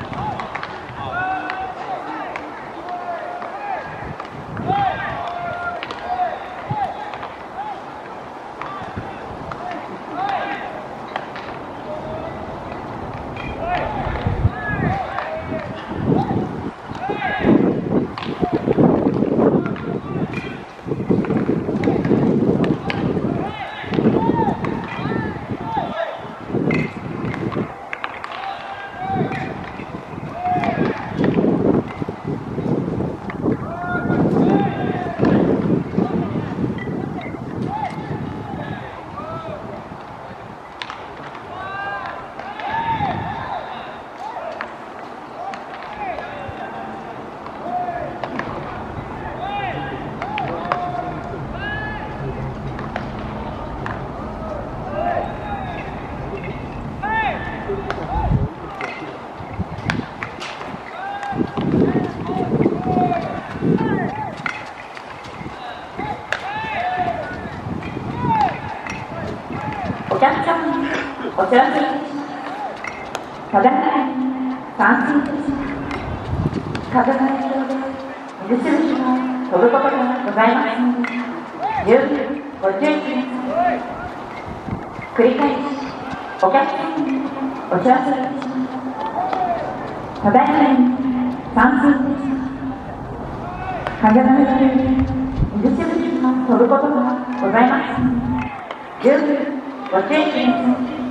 おお知らせただいま参進いたします。風の影響で水しぶきが飛ぶことがございますので、十ご注意。繰り返し、お客様にお知らせいたします。ただいま参進いたします。風の影響で水しぶきが飛ぶことがございますので、十分ご